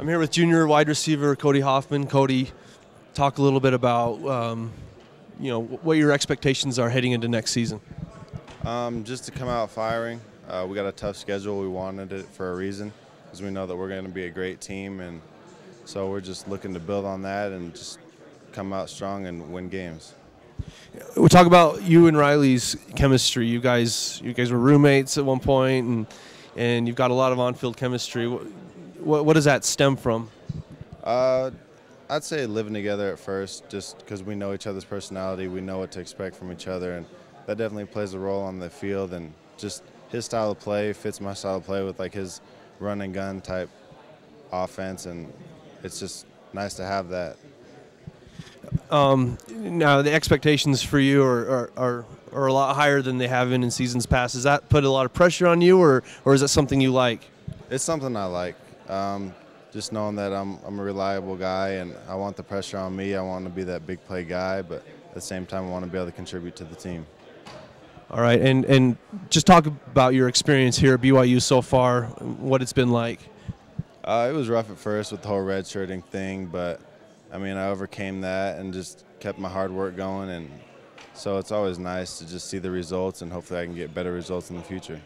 I'm here with junior wide receiver Cody Hoffman. Cody, talk a little bit about um, you know what your expectations are heading into next season. Um, just to come out firing. Uh, we got a tough schedule. We wanted it for a reason because we know that we're going to be a great team, and so we're just looking to build on that and just come out strong and win games. We'll talk about you and Riley's chemistry. You guys, you guys were roommates at one point, and and you've got a lot of on-field chemistry. What, what does that stem from? Uh, I'd say living together at first, just because we know each other's personality, we know what to expect from each other, and that definitely plays a role on the field. And just his style of play fits my style of play with like his run and gun type offense, and it's just nice to have that. Um, now the expectations for you are, are, are, are a lot higher than they have been in seasons past. Does that put a lot of pressure on you, or, or is that something you like? It's something I like. Um, just knowing that I'm, I'm a reliable guy and I want the pressure on me. I want to be that big play guy, but at the same time, I want to be able to contribute to the team. All right, and and just talk about your experience here at BYU so far, what it's been like. Uh, it was rough at first with the whole redshirting thing, but I mean, I overcame that and just kept my hard work going, and so it's always nice to just see the results, and hopefully, I can get better results in the future.